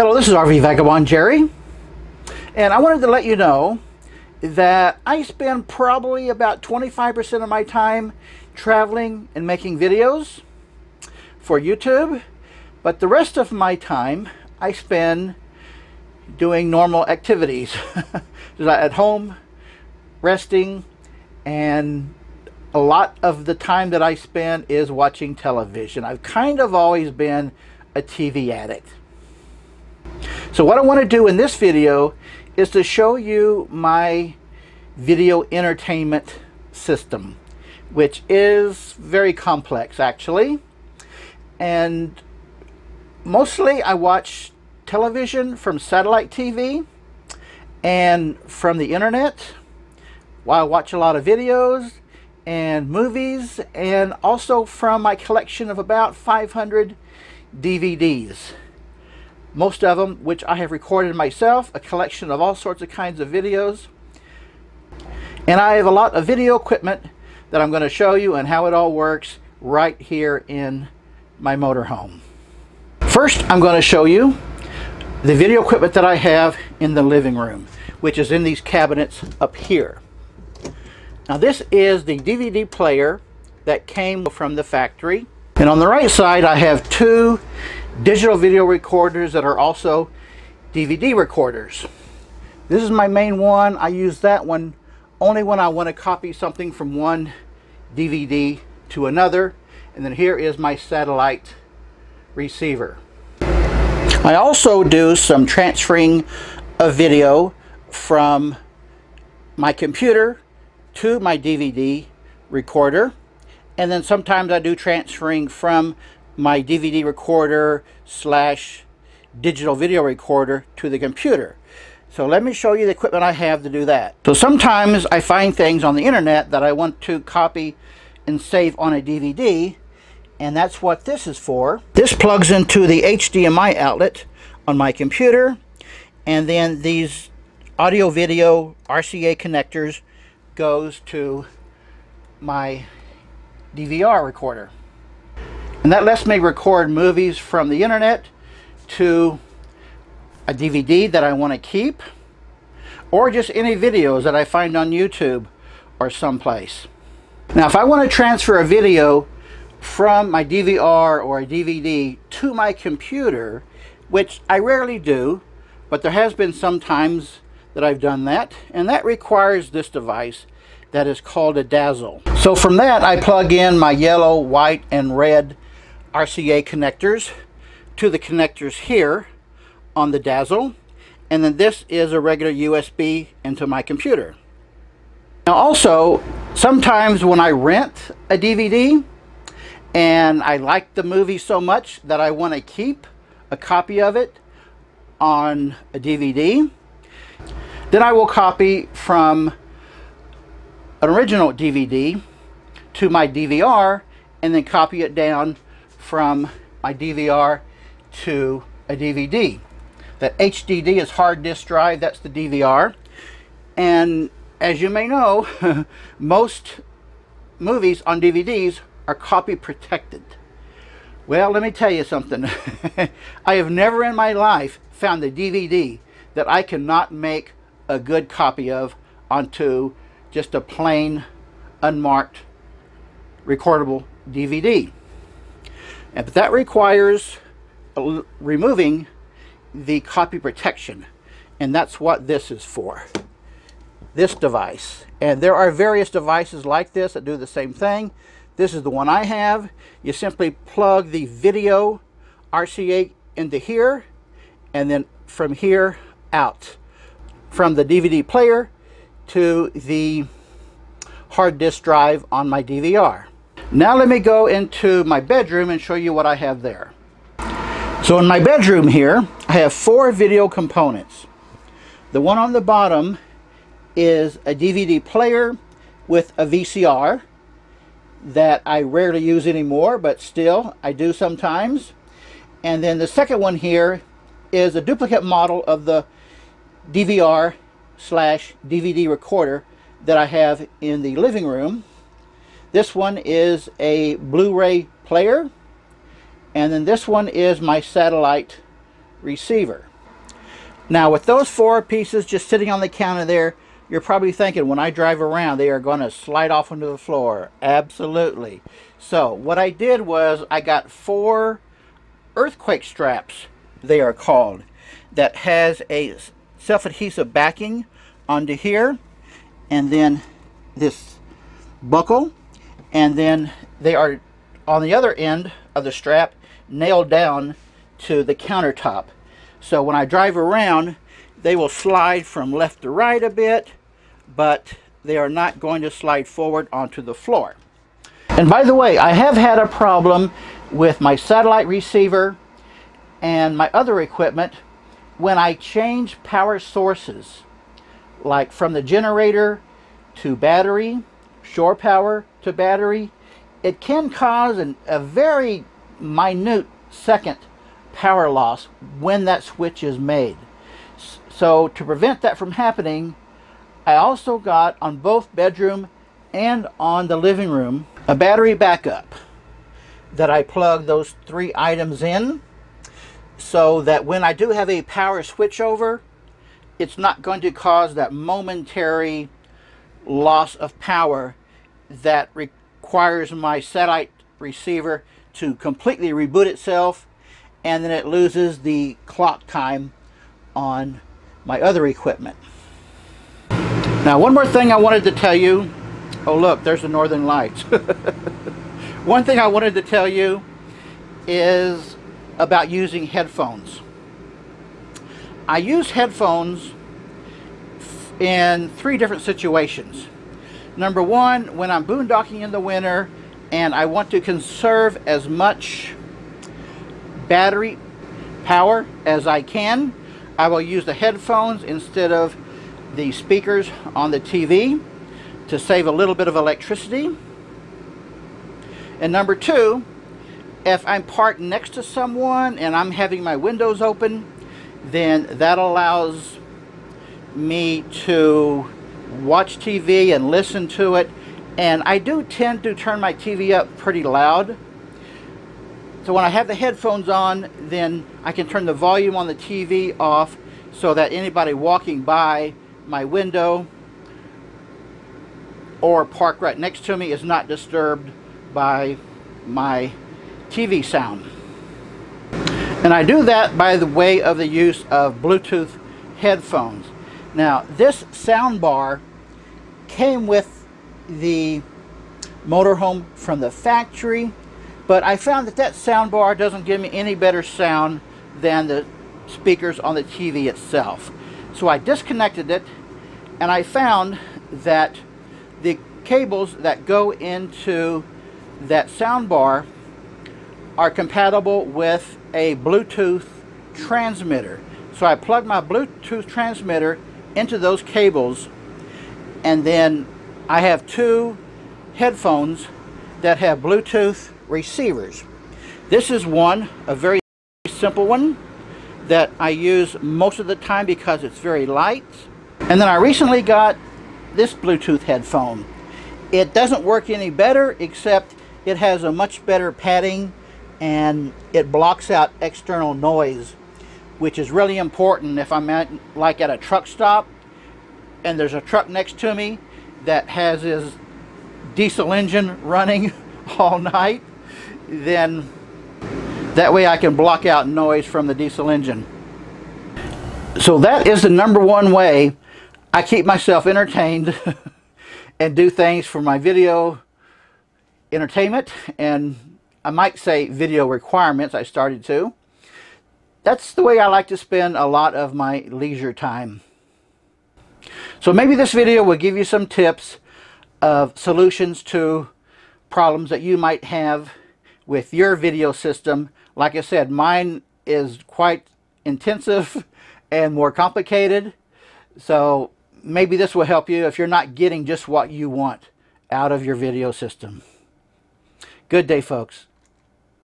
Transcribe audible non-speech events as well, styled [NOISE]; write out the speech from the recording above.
Hello, this is RV Vagabond Jerry, and I wanted to let you know that I spend probably about 25% of my time traveling and making videos for YouTube, but the rest of my time I spend doing normal activities [LAUGHS] at home, resting, and a lot of the time that I spend is watching television. I've kind of always been a TV addict. So what I want to do in this video is to show you my video entertainment system, which is very complex actually. And mostly I watch television from satellite TV and from the internet. While I watch a lot of videos and movies and also from my collection of about 500 DVDs. Most of them which I have recorded myself, a collection of all sorts of kinds of videos. And I have a lot of video equipment that I'm going to show you and how it all works right here in my motorhome. First I'm going to show you the video equipment that I have in the living room, which is in these cabinets up here. Now this is the DVD player that came from the factory. And on the right side I have two digital video recorders that are also DVD recorders. This is my main one. I use that one only when I want to copy something from one DVD to another. And then here is my satellite receiver. I also do some transferring of video from my computer to my DVD recorder. And then sometimes I do transferring from my DVD recorder slash digital video recorder to the computer. So let me show you the equipment I have to do that. So sometimes I find things on the internet that I want to copy and save on a DVD and that's what this is for. This plugs into the HDMI outlet on my computer and then these audio video RCA connectors goes to my DVR recorder. And that lets me record movies from the internet to a DVD that I want to keep or just any videos that I find on YouTube or someplace. Now if I want to transfer a video from my DVR or a DVD to my computer, which I rarely do, but there has been some times that I've done that, and that requires this device that is called a dazzle. So from that I plug in my yellow, white, and red RCA connectors to the connectors here on the dazzle, and then this is a regular USB into my computer. Now also, sometimes when I rent a DVD and I like the movie so much that I want to keep a copy of it on a DVD, then I will copy from an original DVD to my DVR and then copy it down from my DVR to a DVD. That HDD is hard disk drive, that's the DVR. And as you may know, [LAUGHS] most movies on DVDs are copy protected. Well, let me tell you something. [LAUGHS] I have never in my life found a DVD that I cannot make a good copy of onto just a plain unmarked recordable DVD. And, but that requires removing the copy protection. And that's what this is for. This device. And there are various devices like this that do the same thing. This is the one I have. You simply plug the video RCA into here and then from here out. From the DVD player to the hard disk drive on my DVR. Now let me go into my bedroom and show you what I have there. So in my bedroom here, I have four video components. The one on the bottom is a DVD player with a VCR that I rarely use anymore, but still I do sometimes. And then the second one here is a duplicate model of the DVR slash DVD recorder that I have in the living room. This one is a Blu-ray player and then this one is my satellite receiver. Now with those four pieces just sitting on the counter there, you're probably thinking when I drive around they are going to slide off onto the floor. Absolutely. So what I did was I got four earthquake straps, they are called, that has a self-adhesive backing onto here and then this buckle and then they are on the other end of the strap nailed down to the countertop. So when I drive around, they will slide from left to right a bit, but they are not going to slide forward onto the floor. And by the way, I have had a problem with my satellite receiver and my other equipment when I change power sources, like from the generator to battery, shore power to battery, it can cause an, a very minute second power loss when that switch is made. So to prevent that from happening, I also got on both bedroom and on the living room a battery backup that I plug those three items in so that when I do have a power switchover, it's not going to cause that momentary loss of power that requires my satellite receiver to completely reboot itself and then it loses the clock time on my other equipment. Now one more thing I wanted to tell you. Oh look, there's the Northern Lights. [LAUGHS] one thing I wanted to tell you is about using headphones. I use headphones in three different situations. Number one, when I'm boondocking in the winter and I want to conserve as much battery power as I can, I will use the headphones instead of the speakers on the TV to save a little bit of electricity. And number two, if I'm parked next to someone and I'm having my windows open, then that allows me to watch TV and listen to it. And I do tend to turn my TV up pretty loud. So when I have the headphones on, then I can turn the volume on the TV off so that anybody walking by my window or parked right next to me is not disturbed by my TV sound. And I do that by the way of the use of Bluetooth headphones. Now, this sound bar came with the motorhome from the factory, but I found that that sound bar doesn't give me any better sound than the speakers on the TV itself. So I disconnected it, and I found that the cables that go into that sound bar are compatible with a Bluetooth transmitter. So I plugged my Bluetooth transmitter into those cables and then I have two headphones that have Bluetooth receivers. This is one, a very simple one that I use most of the time because it's very light. And then I recently got this Bluetooth headphone. It doesn't work any better except it has a much better padding and it blocks out external noise which is really important if I'm at like at a truck stop and there's a truck next to me that has his diesel engine running [LAUGHS] all night then that way I can block out noise from the diesel engine so that is the number one way I keep myself entertained [LAUGHS] and do things for my video entertainment and I might say video requirements, I started to. That's the way I like to spend a lot of my leisure time. So maybe this video will give you some tips of solutions to problems that you might have with your video system. Like I said, mine is quite intensive [LAUGHS] and more complicated. So maybe this will help you if you're not getting just what you want out of your video system. Good day, folks.